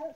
Oh.